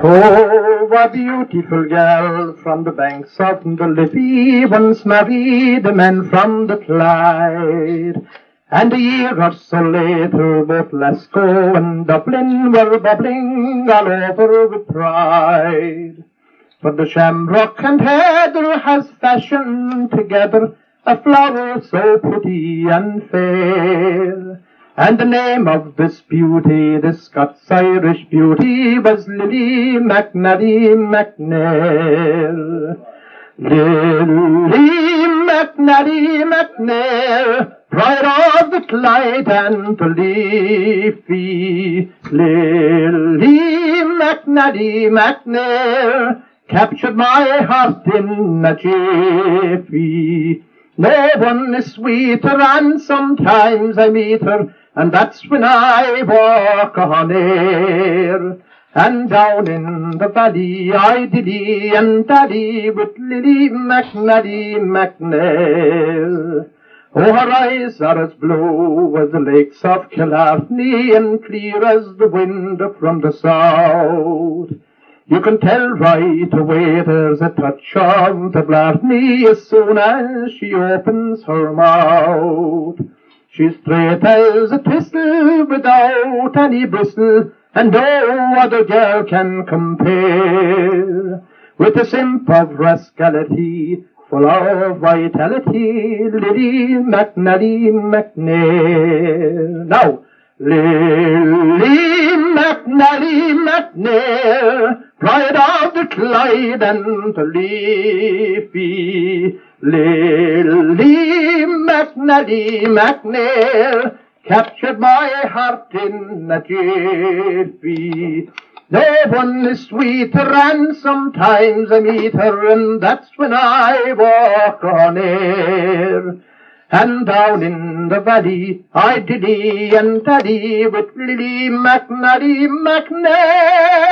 Oh, a beautiful girl from the banks of the Liffey once married a man from the Clyde. And a year or so later, both Glasgow and Dublin were bubbling all over with pride. For the shamrock and heather has fashioned together a flower so pretty and fair. And the name of this beauty, this Scots-Irish beauty, was Lily McNally McNair. Lily McNally McNair, pride of the Clyde and Liffey. Lily McNally McNair, captured my heart in a jiffy. No one is sweeter, and sometimes I meet her, and that's when I walk on air. And down in the valley I dilly and dally with Lily McNally McNair. Oh, her eyes are as blue as the lakes of Killarney and clear as the wind from the south. You can tell right away there's a touch of the Blarney as soon as she opens her mouth. She's straight as a thistle without any bristle, and no other girl can compare. With a simp of rascality, full of vitality, Lily McNally McNair. Now, Lily McNally McNair, pride of the Clyde and the Liffey. Lily McNally McNair, captured my heart in a jiffy. No one is sweeter, and sometimes I meet her, and that's when I walk on air. And down in the valley I diddy and daddy with Lily McNally McNair.